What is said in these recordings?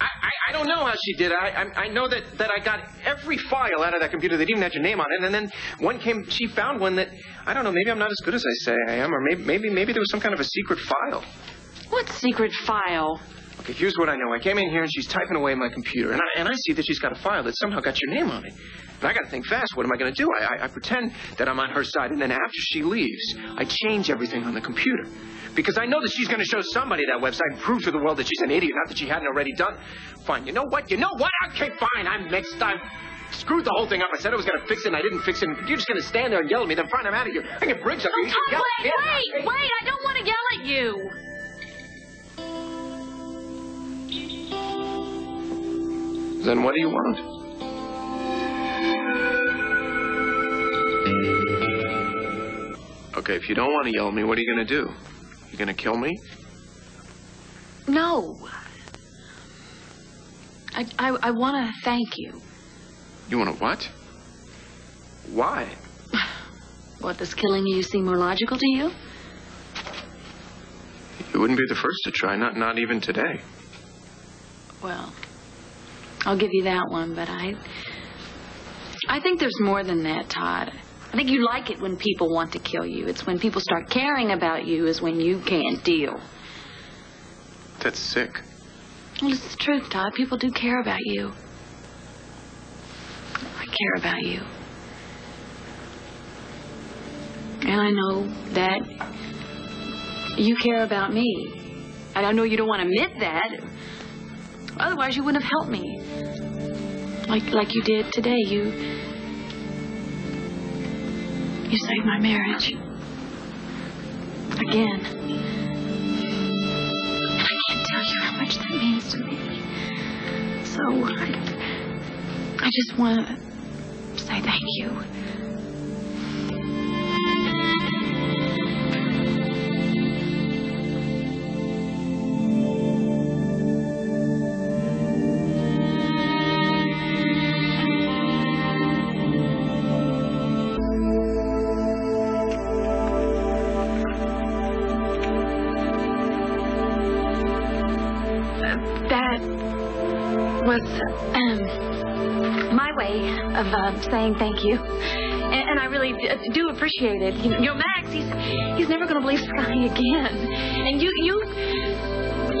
I, I, I don't know how she did it. I, I, know that, that I got every file out of that computer that even had your name on it, and then one came, she found one that, I don't know, maybe I'm not as good as I say I am, or maybe, maybe, maybe there was some kind of a secret file. What secret file? Here's what I know. I came in here and she's typing away my computer, and I, and I see that she's got a file that somehow got your name on it. And I got to think fast. What am I going to do? I, I, I pretend that I'm on her side, and then after she leaves, I change everything on the computer. Because I know that she's going to show somebody that website and prove to the world that she's an idiot, not that she hadn't already done. Fine. You know what? You know what? Okay, fine. I'm mixed. I screwed the whole thing up. I said I was going to fix it, and I didn't fix it. And you're just going to stand there and yell at me. Then fine, I'm out of here. I get Briggs up here. You yell wait, wait, wait! I don't want to yell at you. Then what do you want? Okay, if you don't want to yell at me, what are you going to do? You going to kill me? No. I, I, I want to thank you. You want to what? Why? What, does killing you seem more logical to you? You wouldn't be the first to try, not not even today. Well, I'll give you that one, but I. I think there's more than that, Todd. I think you like it when people want to kill you. It's when people start caring about you is when you can't deal. That's sick. Well, it's the truth, Todd. People do care about you. I care about you. And I know that you care about me. And I know you don't want to admit that. Otherwise, you wouldn't have helped me. Like, like you did today. You. You saved my marriage. Again. And I can't tell you how much that means to me. So I, I just want to say thank you. That was um, my way of uh, saying thank you. And, and I really d- do appreciate it. You know, Max, he's he's never going to believe Skye again. And you you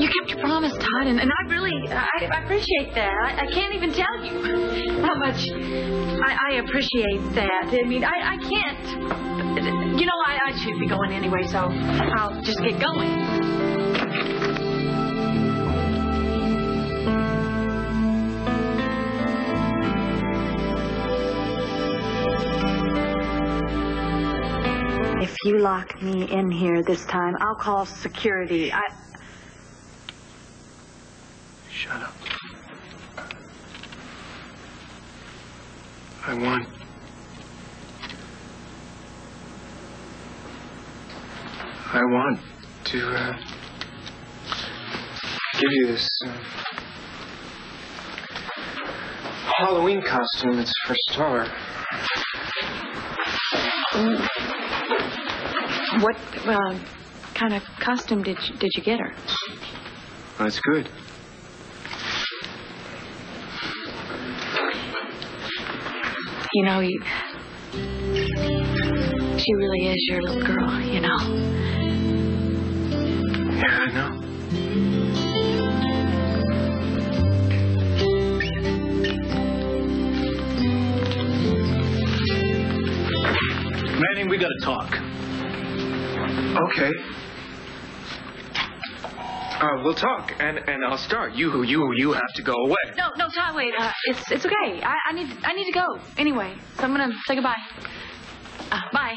you kept your promise, Todd, and, and I really I, I appreciate that. I, I can't even tell you how much I, I appreciate that. I mean, I, I can't. You know, I, I should be going anyway, so I'll just get going. If you lock me in here this time, I'll call security. I. Shut up. I want. I want to uh, give you this uh, Halloween costume. It's for Starr. What uh, kind of costume did you, did you get her? Oh, it's good. You know, you, she really is your little girl, you know. Yeah, I know. Manning, we gotta talk. Okay. Uh, we'll talk, and and I'll start. You you you have to go away. No, no, Todd, wait. Uh, it's it's okay. I, I need I need to go anyway. So I'm gonna say goodbye. Uh, bye.